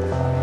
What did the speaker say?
Bye.